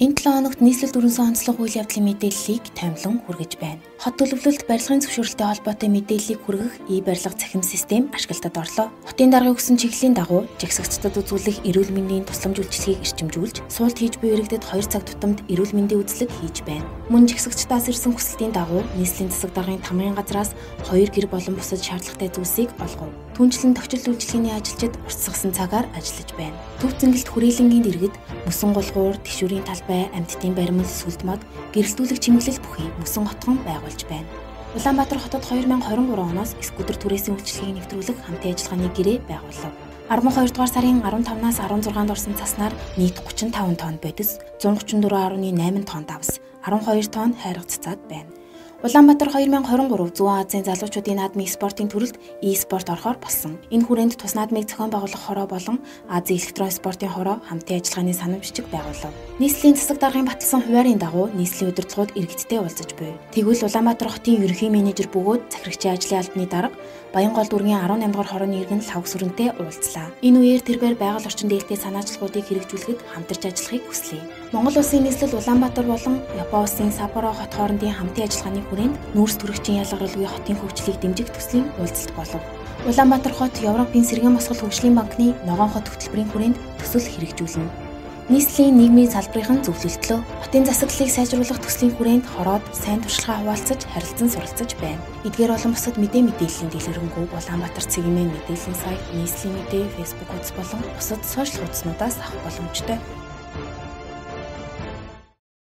Энэ 7 хоногт нийслэл дөрөнсөн онцлог үйл явдлын мэдээллийг томилон хүргэж байна. Хот төлөвлөлт барилгын зөвшөөрөлтэй холбоотой мэдээллийг хүргэх e-барилга цахим систем ашиглалтад орлоо. Хотын дарга өгсөн чиглэлийн дагуу жагсагчдад үзүүлэх эрүүл мэндийн тусламж үйлчилгээг эрчимжүүлж, суулт хийж буй иргэдэд 2 цаг тутамд эрүүл мэндийн үзлэг хийж байна. Мөн жагсагчдаас ирсэн хүсэлтийн дагуу нийслэлийн засаг даргын тамгын газраас 2 гэр болон бусад шаардлагатай зүйлсийг олгов. Түнчлэн төвчл үйлчилгээний ажилчид уртсгасан цагаар ажиллаж байна. Төв зэнгэлт хүрээлэнгийн дэргэд мөсөн голгуур, тишүүрийн талбай, амьтдын баримл, сүлдмод, гэрэлтүүлэг чимэглэл бүхий мөсөн хотгон байгуулж байна. Улаанбаатар хотод 2023 оноос скутер түрээсийн үйлчилгээг нэвтрүүлэх хамтын ажиллагааны гэрээ байгуулав. 12 дугаар сарын 15-наас 16-нд орсон цаснаар нийт 35 тонн бодис, 134.8 тонн давс, 12 тонн хайрга цацаад байна. Улаанбаатар 2023 Зүүн Азийн залуучуудын наадмын спортын төрөлд e-спорт орохоор болсон. Энэ хүрээнд тус наадмыг зохион байгуулах хороо болон Азийн электрон спортын хороо хамтын ажиллагааны санам бичиг байгуулав. Нийслэлийн засаг даргын баталсан хуваарийн дагуу нийслэлийн удирдлагууд иргэдтэй уулзаж буй. Тэгвэл Улаанбаатар хотын ерөнхий менежер бөгөөд захирагчийн ажлын албаны дарга Баянгол дүүргийн 18 дугаар хорооны иргэн лавг сүрэнтэй уулзлаа. Энэ үеэр тэрээр байгаль орчин дээлтэй санаачлагуудыг хэрэгжүүлэхэд хамтарч ажиллахыг хүслээ. Монгол улсын нийслэл Улаанбаатар болон Япон улсын Саппоро хот хоорондын хамтын ажиллагааны хүрээнд нүүрс төрөгчийн ялгаралгүй хотын хөгжлийг дэмжих төслийн уулзалт болов. Улаанбаатар хот Европын сэргээн босгол хөгжлийн банкны ногоон хот хөтөлбөрийн хүрээнд төсөл хэрэгжүүлнэ. Нийслэлийн нийгмийн салбарын зөвлөлтлөө хотын засаглалыг сайжруулах төслийн хүрээнд хороод сайн туршлагаа хуваалцаж харилцан суралцаж байна. Эдгээр олон бусад мэдээ мэдээллийн дэлгэрэнгүй Улаанбаатар цэгийн мэдээллийн сайт нийслэлийн мэдээ, Facebook хуудас болон бусад сошиал хуудаснуудаас авах боломжтой.